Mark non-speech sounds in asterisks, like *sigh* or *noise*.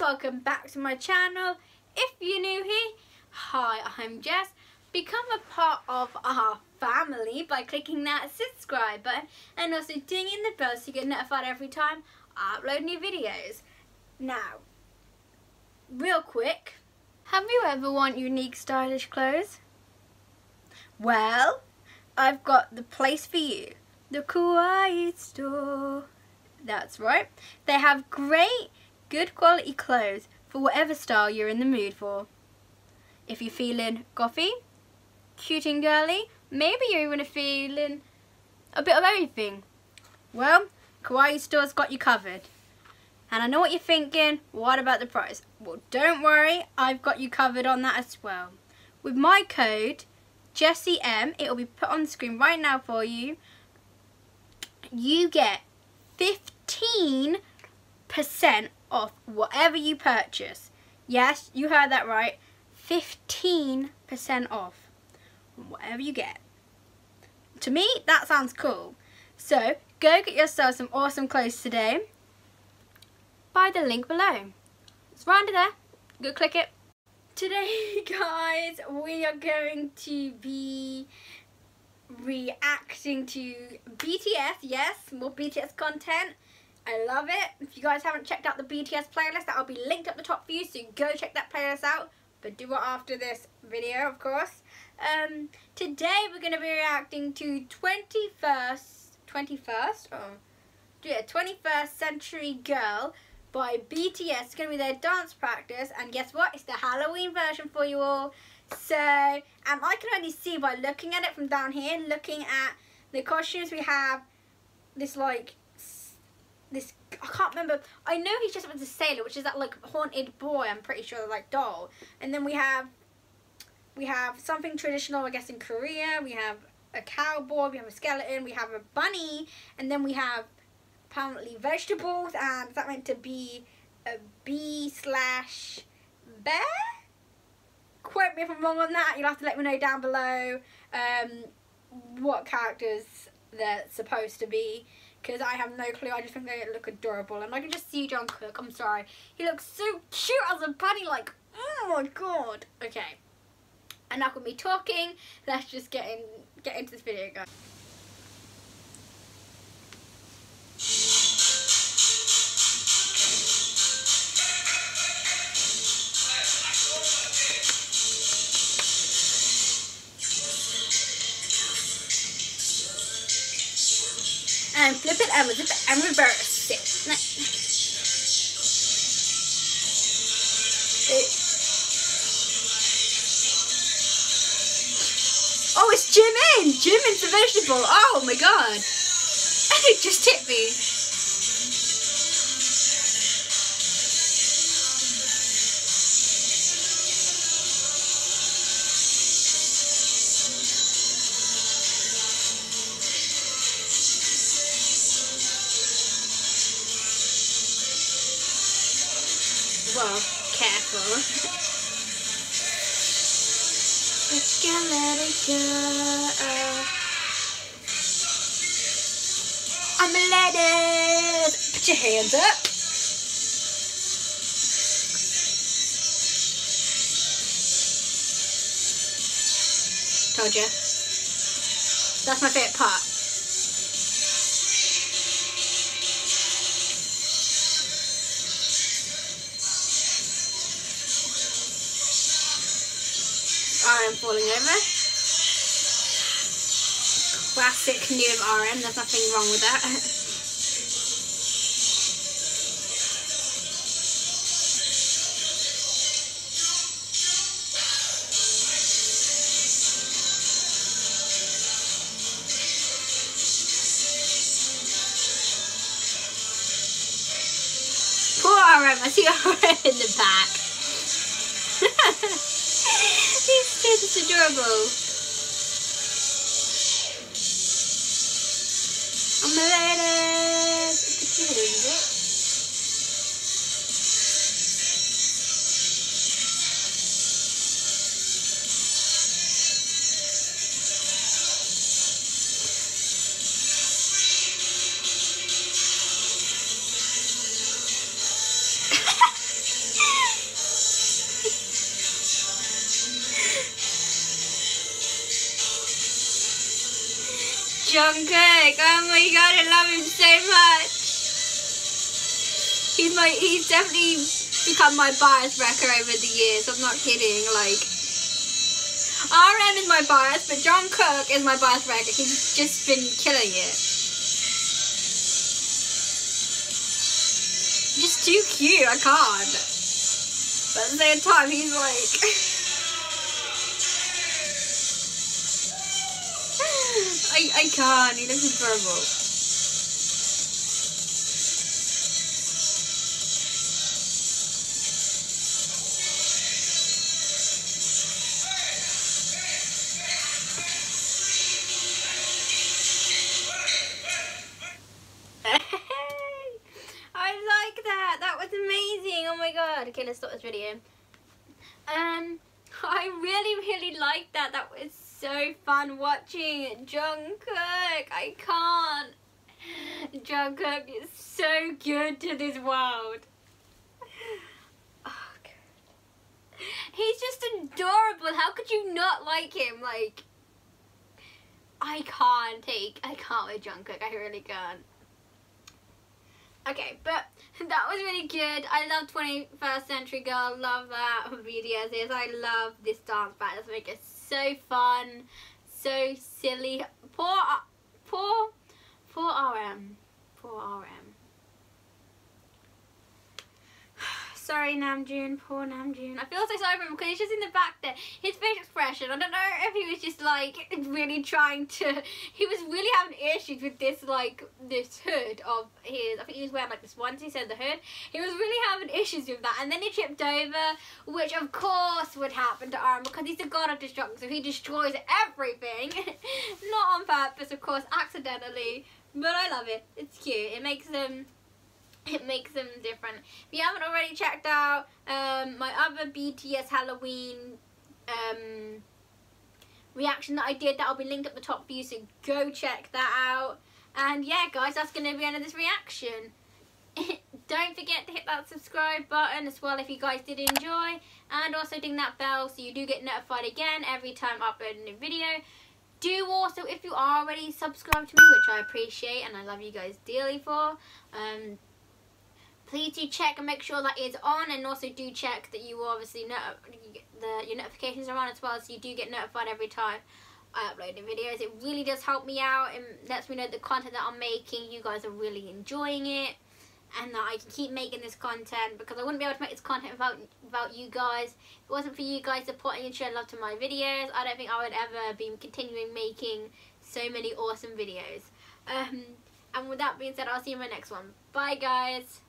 welcome back to my channel. If you're new here, hi, I'm Jess. Become a part of our family by clicking that subscribe button and also dinging the bell so you get notified every time I upload new videos. Now, real quick, have you ever want unique stylish clothes? Well, I've got the place for you. The Kawaii Store. That's right. They have great, good quality clothes for whatever style you're in the mood for. If you're feeling gothy, cute and girly, maybe you're even feeling a bit of everything. Well, Kawaii Store's got you covered. And I know what you're thinking, what about the price? Well, don't worry, I've got you covered on that as well. With my code, Jessie M, it will be put on the screen right now for you. You get 15% off whatever you purchase. Yes, you heard that right. 15% off whatever you get. To me, that sounds cool. So, go get yourself some awesome clothes today by the link below. It's right under there. Go click it. Today, *laughs* guys, we are going to be reacting to BTS. Yes, more BTS content. I love it. If you guys haven't checked out the BTS playlist, that'll be linked up the top for you, so go check that playlist out. But do it after this video, of course. Um, today we're going to be reacting to 21st, 21st? Oh, yeah, 21st Century Girl by BTS. It's going to be their dance practice. And guess what? It's the Halloween version for you all. So, and I can only see by looking at it from down here, looking at the costumes we have this like this I can't remember I know he's just with a sailor which is that like haunted boy I'm pretty sure like doll. And then we have we have something traditional I guess in Korea. We have a cowboy we have a skeleton we have a bunny and then we have apparently vegetables and is that meant to be a bee slash bear? Quote me if I'm wrong on that you'll have to let me know down below um, what characters they're supposed to be because I have no clue. I just think they look adorable. And I can just see Jungkook. I'm sorry. He looks so cute as a bunny. Like, oh my god. Okay. Enough with me talking. Let's just get in get into this video, guys. And flip it and flip it and reverse it. Oh, it's Jimin! Jimin's the vegetable. Oh my god. *laughs* it just hit me. Well, careful. Let's get let it go. I'm a lady. Put your hands up. Told you. That's my favorite part. RM falling over. Classic new RM, there's nothing wrong with that. *laughs* Poor RM, I see RM in the back. *laughs* He's just adorable. I'm a lady. Jungkook. Oh my god, I love him so much. He's my he's definitely become my bias wrecker over the years. I'm not kidding. Like RM is my bias, but Jungkook is my bias wrecker. He's just been killing it. Just too cute. I can't. But at the same time, he's like. *laughs* I, can't. He looks adorable. I like that. That was amazing. Oh my god. Okay, let's stop this video. Um, I really, really like that. That was so fun watching Jungkook. I can't. Jungkook is so good to this world. Oh, He's just adorable. How could you not like him? Like, I can't take, I can't with Jungkook. I really can't. Okay, but *laughs* that was really good. I love 21st Century Girl. Love that *laughs* videos. Is I love this dance battle. Make it so fun, so silly. Poor, uh, poor, poor RM. Poor RM. Sorry Namjoon, poor Namjoon. I feel so sorry for him because he's just in the back there. His facial expression, I don't know if he was just like really trying to, he was really having issues with this like, this hood of his, I think he was wearing like this onesie, so the hood. He was really having issues with that and then he tripped over, which of course would happen to RM because he's the god of destruction, so he destroys everything. *laughs* Not on purpose, of course, accidentally. But I love it. It's cute. It makes them it *laughs* makes them different. If you haven't already checked out um, my other BTS Halloween um, reaction that I did, that'll be linked at the top for you, so go check that out. And yeah, guys, that's going to be the end of this reaction. *laughs* Don't forget to hit that subscribe button as well if you guys did enjoy. And also ding that bell so you do get notified again every time I upload a new video. Do also, if you are already subscribed to me, which I appreciate and I love you guys dearly for, um, please do check and make sure that is on and also do check that you obviously know the your notifications are on as well so you do get notified every time I upload the videos. It really does help me out and lets me know the content that I'm making you guys are really enjoying it and that I can keep making this content because I wouldn't be able to make this content without without you guys. If it wasn't for you guys supporting and showing love to my videos, I don't think I would ever be continuing making so many awesome videos. Um, and with that being said, I'll see you in my next one. Bye guys!